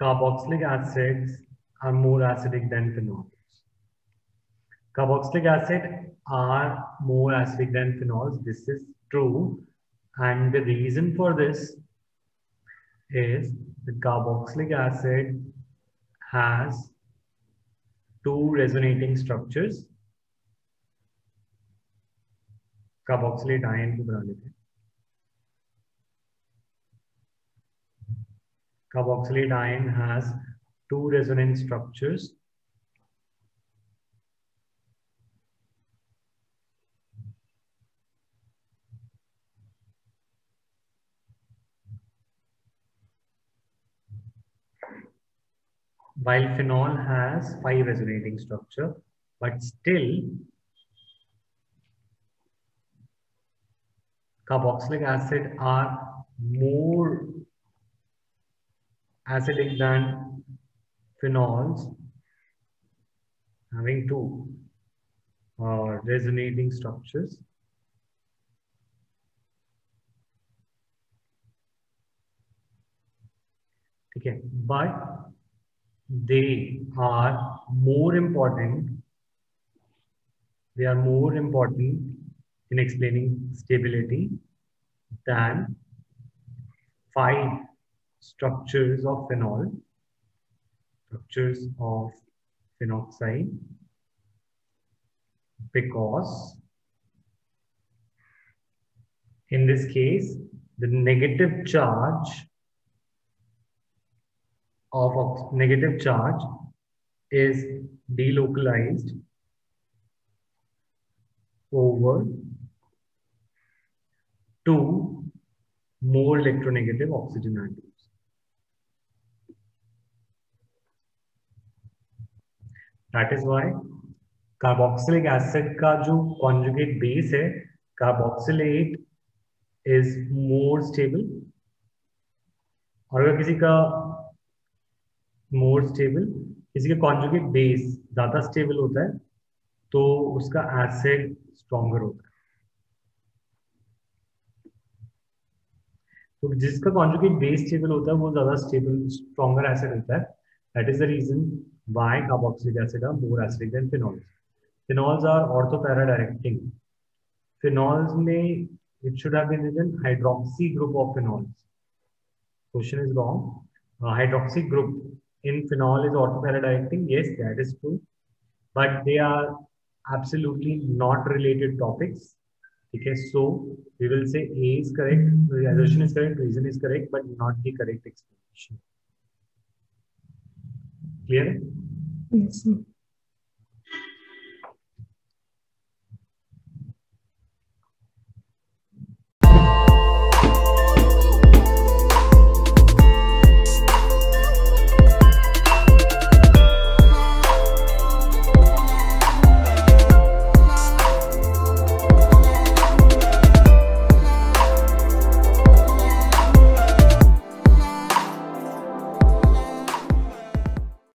carboxylic acids are more acidic than phenols. Carboxylic acid are more acidic than phenols. This is true. And the reason for this is the carboxylic acid has two resonating structures. Carboxylate ion को बना लेते हैं Carboxylate ion has two resonance structures. While phenol has five resonating structure, but still carboxylic acid are more acidic than phenols having two uh, resonating structures. Okay, but they are more important. They are more important in explaining stability than five structures of phenol, structures of phenoxide, because in this case, the negative charge of negative charge is delocalized over two more electronegative oxygen atoms. That is why carboxylic acid का जो conjugate base है carboxylate is more stable और अगर किसी का more stable किसी का conjugate base ज़्यादा स्टेबल होता है तो उसका एसिड स्ट्रॉन्गर होता है। तो जिसका कॉन्जुगेट बेस स्टेबल होता है, वो ज़्यादा स्टेबल स्ट्रॉन्गर एसिड होता है। That is the reason Why carboxylic acid are more acidic than phenols? Phenols are ortho-para-directing. Phenols may, it should have been written hydroxy group of phenols. Question is wrong. Uh, hydroxy group in phenol is ortho-para-directing. Yes, that is true. But they are absolutely not related topics. Okay, so we will say A is correct, the assertion is correct, reason is correct, but not the correct explanation. Clear? 也是